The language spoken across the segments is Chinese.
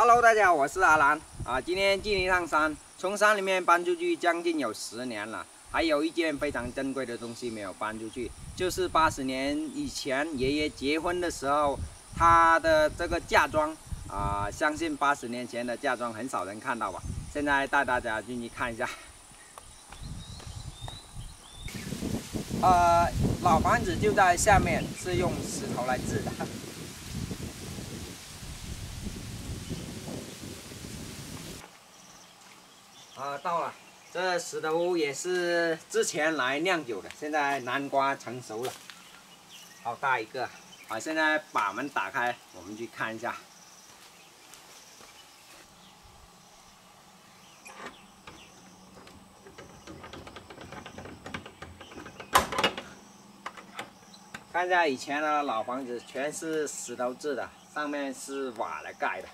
Hello，大家好，我是阿兰啊。今天进一趟山，从山里面搬出去将近有十年了，还有一件非常珍贵的东西没有搬出去，就是八十年以前爷爷结婚的时候，他的这个嫁妆啊。相信八十年前的嫁妆很少人看到吧？现在带大家进去看一下。呃，老房子就在下面，是用石头来制的。到了，这石头屋也是之前来酿酒的。现在南瓜成熟了，好大一个。好，现在把门打开，我们去看一下。看一下以前的老房子，全是石头制的，上面是瓦来盖的。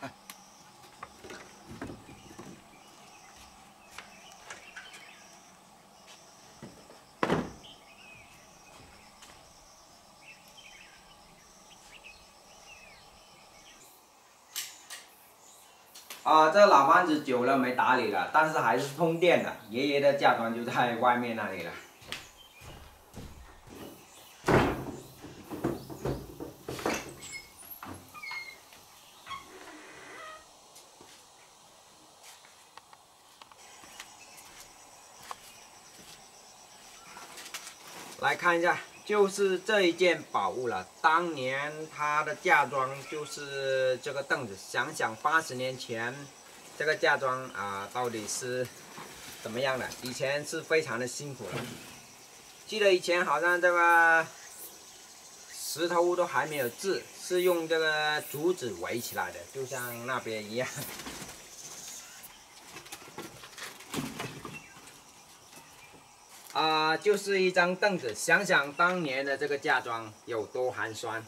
啊，这老房子久了没打理了，但是还是通电的。爷爷的嫁妆就在外面那里了。来看一下，就是这一件宝物了。当年她的嫁妆就是这个凳子。想想八十年前，这个嫁妆啊，到底是怎么样的？以前是非常的辛苦了。记得以前好像这个石头屋都还没有制，是用这个竹子围起来的，就像那边一样。就是一张凳子。想想当年的这个嫁妆有多寒酸。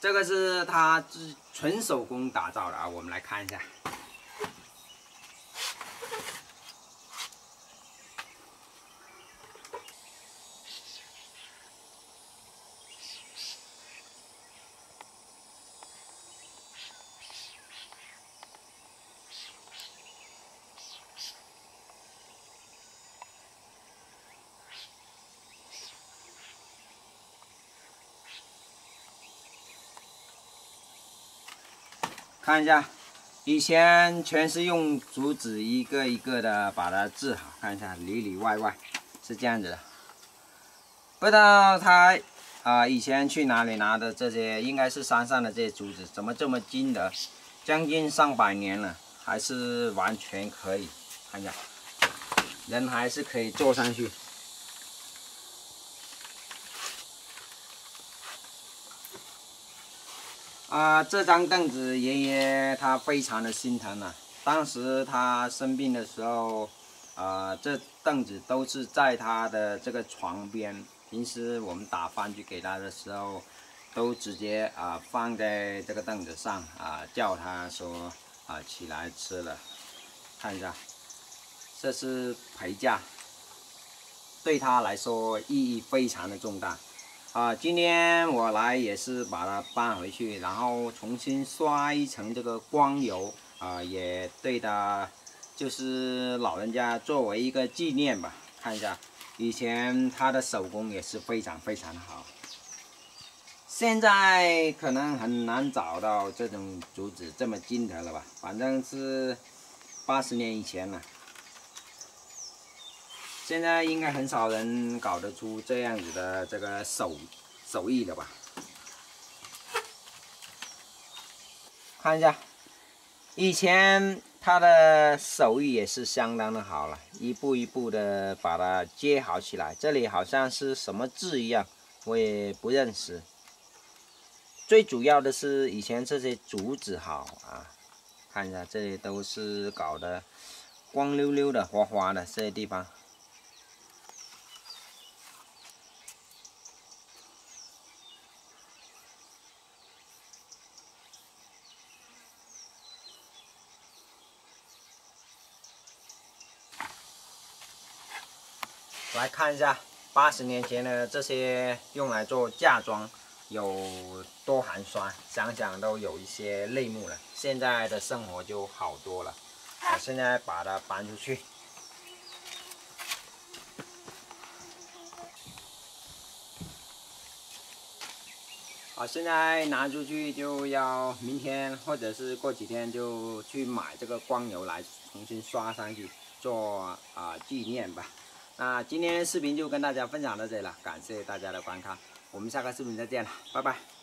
这个是他纯手工打造的啊，我们来看一下。看一下，以前全是用竹子一个一个的把它制好。看一下里里外外是这样子的。不知道他啊以前去哪里拿的这些，应该是山上的这些竹子，怎么这么精的？将近上百年了，还是完全可以。看一下，人还是可以坐上去。啊，这张凳子爷爷他非常的心疼啊。当时他生病的时候，啊，这凳子都是在他的这个床边。平时我们打饭去给他的时候，都直接啊放在这个凳子上啊，叫他说啊起来吃了。看一下，这是陪嫁，对他来说意义非常的重大。啊，今天我来也是把它搬回去，然后重新刷一层这个光油啊，也对它就是老人家作为一个纪念吧。看一下，以前他的手工也是非常非常的好，现在可能很难找到这种竹子这么精的了吧？反正是八十年以前了。现在应该很少人搞得出这样子的这个手手艺了吧？看一下，以前他的手艺也是相当的好了，一步一步的把它接好起来。这里好像是什么字一样，我也不认识。最主要的是以前这些竹子好啊，看一下这里都是搞的光溜溜的、滑滑的这些地方。来看一下八十年前的这些用来做嫁妆有多寒酸，想想都有一些泪目了。现在的生活就好多了。我现在把它搬出去。好，现在拿出去就要明天或者是过几天就去买这个光油来重新刷上去做啊纪念吧。那今天视频就跟大家分享到这里了，感谢大家的观看，我们下个视频再见了，拜拜。